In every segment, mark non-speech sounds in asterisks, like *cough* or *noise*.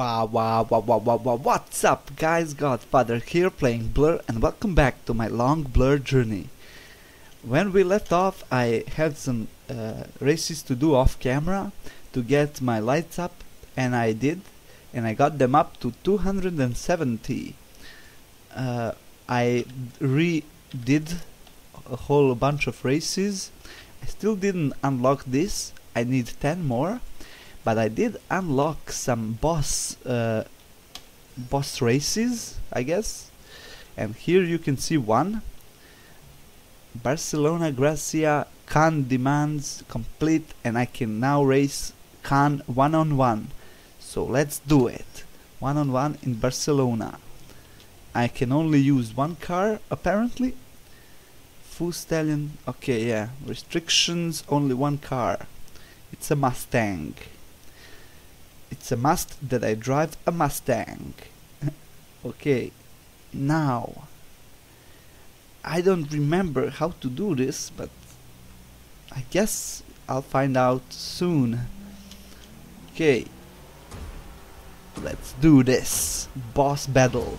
Wow, wow, wow, wow, wow, wow, what's up guys, Godfather here playing Blur and welcome back to my long Blur journey. When we left off I had some uh, races to do off camera to get my lights up and I did and I got them up to 270. Uh, I redid a whole bunch of races. I still didn't unlock this, I need 10 more but I did unlock some boss uh, boss races I guess. And here you can see one. Barcelona Gracia Khan demands complete and I can now race Khan one on one so let's do it. One on one in Barcelona. I can only use one car apparently. Full Stallion. Okay yeah. Restrictions only one car. It's a Mustang it's a must that I drive a Mustang. *laughs* okay, now I don't remember how to do this, but I guess I'll find out soon. Okay, let's do this. Boss battle.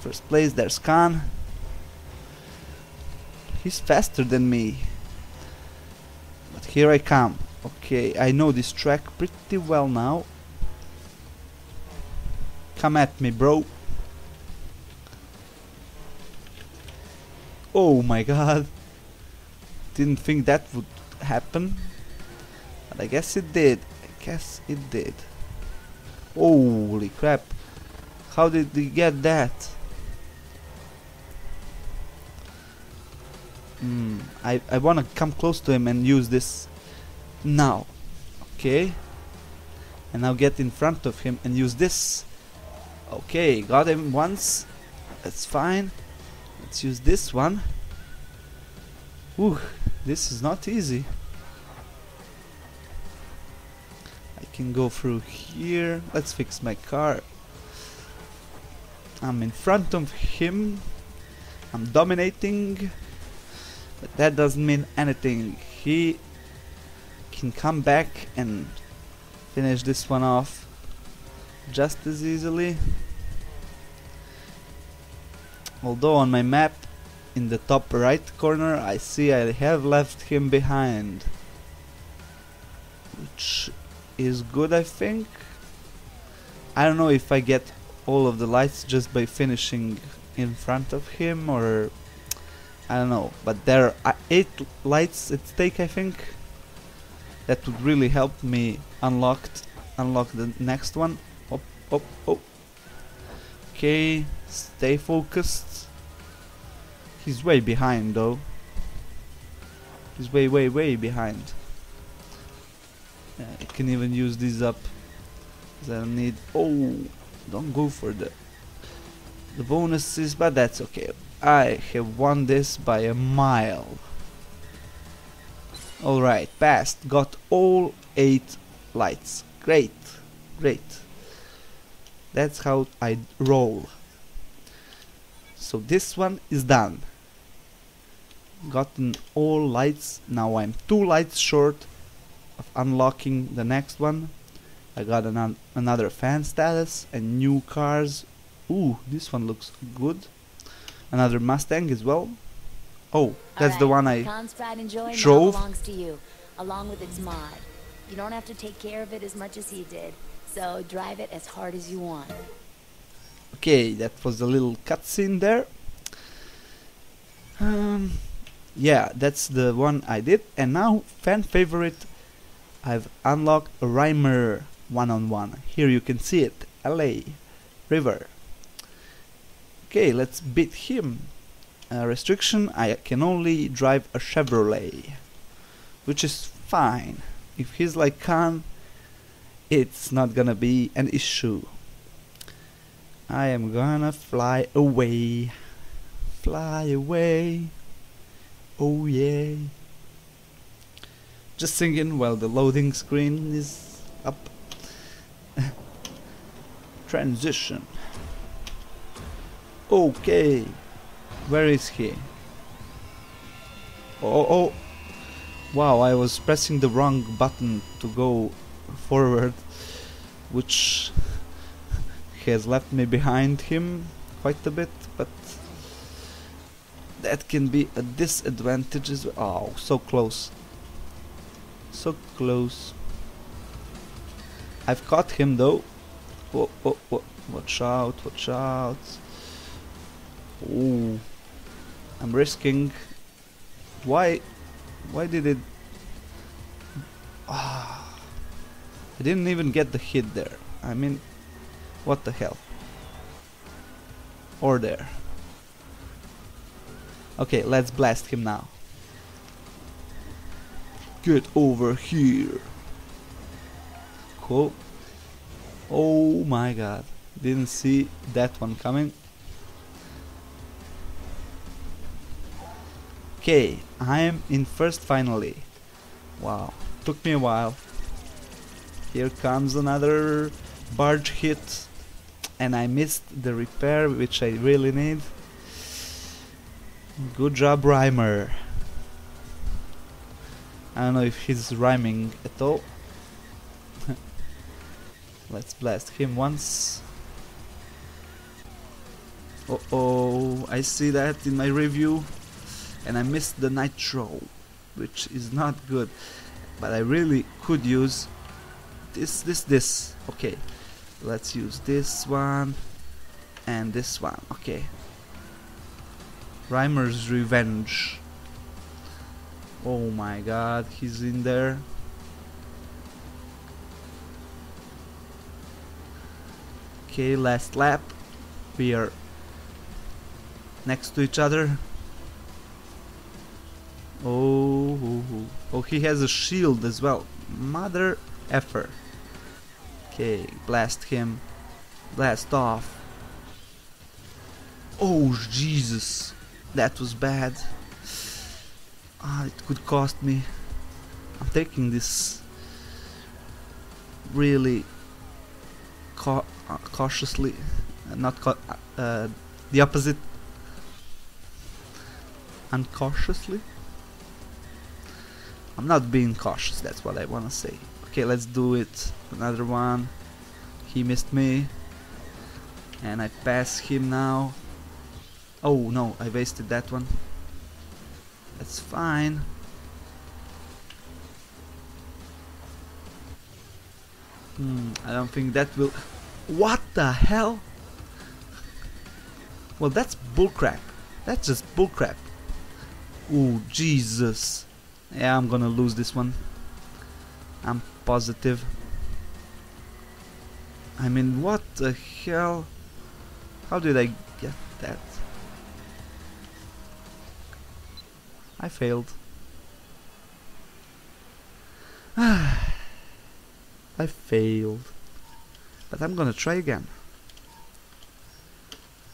First place, there's Khan. He's faster than me. But here I come. Okay, I know this track pretty well now. Come at me, bro. Oh my god. Didn't think that would happen. But I guess it did. I guess it did. Holy crap. How did he get that? Hmm. I, I wanna come close to him and use this now. Okay? And now get in front of him and use this. Okay got him once. That's fine. Let's use this one. Ooh, this is not easy. I can go through here. Let's fix my car. I'm in front of him. I'm dominating. But that doesn't mean anything. He can come back and finish this one off just as easily. Although on my map in the top right corner I see I have left him behind which is good I think. I don't know if I get all of the lights just by finishing in front of him or I don't know but there are 8 lights at stake I think that would really help me unlock unlock the next one. Up, up, up. Okay, stay focused. He's way behind though. He's way, way, way behind. Yeah, I can even use this up. I don't need. Oh, don't go for the the bonuses, but that's okay. I have won this by a mile. Alright, passed. Got all 8 lights. Great. Great. That's how I roll. So this one is done. Gotten all lights. Now I'm 2 lights short of unlocking the next one. I got an another fan status and new cars. Ooh, this one looks good. Another Mustang as well. Oh, that's right. the one I drove. belongs to you, along with its mod. You don't have to take care of it as much as he did, so drive it as hard as you want. Okay, that was a little cutscene there. Um, yeah, that's the one I did, and now fan favorite. I've unlocked a Reimer one-on-one. -on -one. Here you can see it, LA River. Okay, let's beat him uh, restriction I can only drive a Chevrolet which is fine. If he's like Khan it's not gonna be an issue. I am gonna fly away fly away. Oh yeah. Just singing while the loading screen is up. *laughs* Transition. Okay where is he? Oh, oh, oh, wow, I was pressing the wrong button to go forward, which *laughs* has left me behind him quite a bit, but that can be a disadvantage as well. Oh, so close. So close. I've caught him though. Whoa, whoa, whoa. Watch out, watch out. Ooh. I'm risking. Why? Why did it... Ah. I didn't even get the hit there. I mean, what the hell? Or there. Okay, let's blast him now. Get over here. Cool. Oh my god. Didn't see that one coming. Okay, I am in first finally. Wow, took me a while. Here comes another barge hit and I missed the repair which I really need. Good job, Rhymer. I don't know if he's rhyming at all. *laughs* Let's blast him once. Uh oh, I see that in my review and I missed the nitro, which is not good. But I really could use this, this, this. Okay, let's use this one and this one. Okay, Rhymer's Revenge. Oh my god, he's in there. Okay, last lap. We are next to each other. Oh, oh, oh, oh, he has a shield as well. Mother effer. Okay, blast him. Blast off. Oh, Jesus. That was bad. Ah, it could cost me. I'm taking this really ca uh, cautiously. Uh, not ca uh, the opposite. Uncautiously? I'm not being cautious, that's what I want to say. Okay, let's do it. Another one. He missed me. And I pass him now. Oh no, I wasted that one. That's fine. Hmm, I don't think that will... What the hell? Well, that's bullcrap. That's just bullcrap. Oh, Jesus. Yeah, I'm gonna lose this one. I'm positive. I mean, what the hell? How did I get that? I failed. *sighs* I failed. But I'm gonna try again.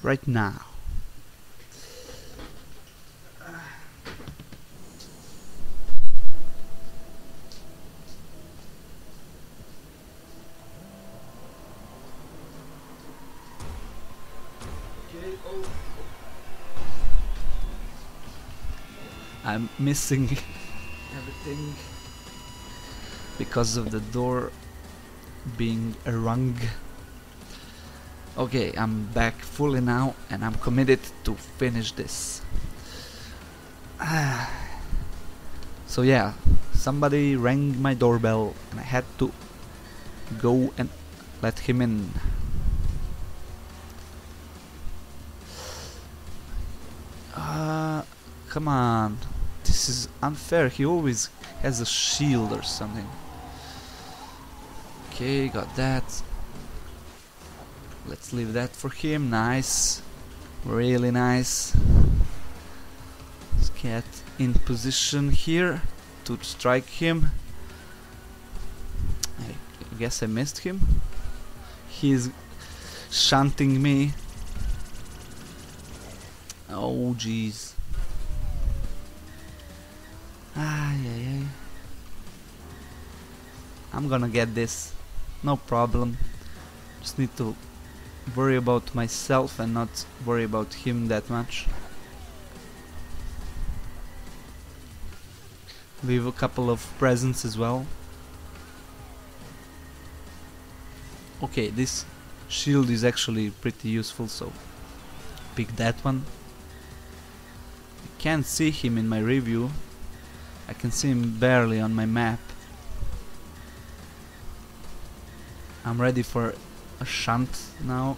Right now. I'm missing *laughs* everything because of the door being rung. Okay, I'm back fully now and I'm committed to finish this. *sighs* so yeah, somebody rang my doorbell and I had to go and let him in. Uh, come on. This is unfair. He always has a shield or something. Okay, got that. Let's leave that for him. Nice. Really nice. Let's get in position here to strike him. I guess I missed him. He's shunting me. Oh jeez. Ay, ay, ay. I'm gonna get this. No problem. Just need to worry about myself and not worry about him that much. Leave a couple of presents as well. Okay, this shield is actually pretty useful, so pick that one. I can't see him in my review. I can see him barely on my map. I'm ready for a shunt now.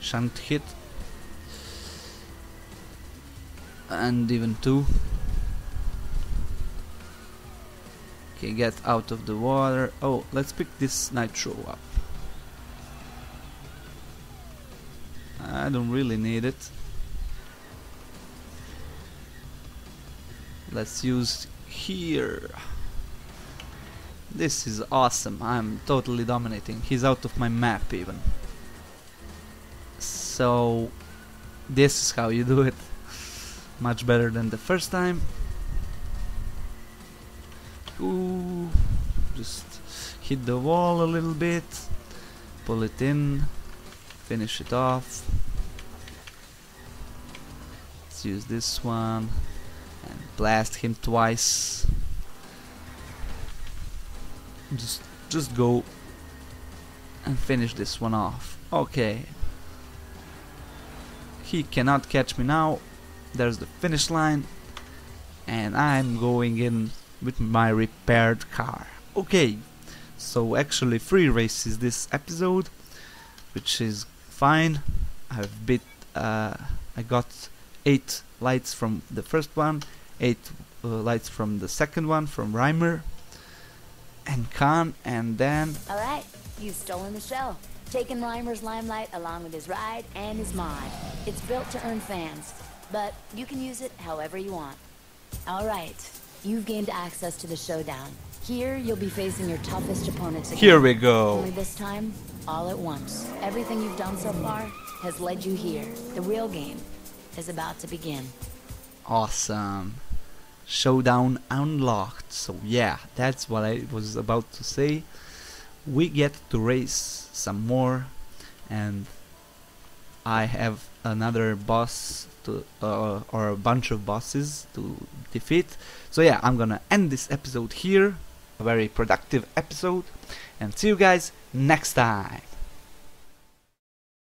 Shunt hit. And even two. Okay, get out of the water. Oh, let's pick this nitro up. I don't really need it. Let's use here. This is awesome. I'm totally dominating. He's out of my map even. So this is how you do it. *laughs* Much better than the first time. Ooh, just hit the wall a little bit, pull it in, finish it off. Let's use this one blast him twice. Just just go and finish this one off. Okay. He cannot catch me now. There's the finish line and I'm going in with my repaired car. Okay, so actually three races this episode, which is fine. I've bit. Uh, I got eight lights from the first one, eight uh, lights from the second one from Reimer and Khan, and then. All right, you've stolen the show. Taken Reimer's limelight along with his ride and his mod. It's built to earn fans, but you can use it however you want. All right, You've gained access to the showdown. Here, you'll be facing your toughest opponents again. Here we go. Only this time, all at once. Everything you've done so far has led you here. The real game is about to begin. Awesome. Showdown unlocked. So yeah, that's what I was about to say. We get to race some more and I have another boss to uh, or a bunch of bosses to defeat. So yeah, I'm gonna end this episode here. A very productive episode, and see you guys next time.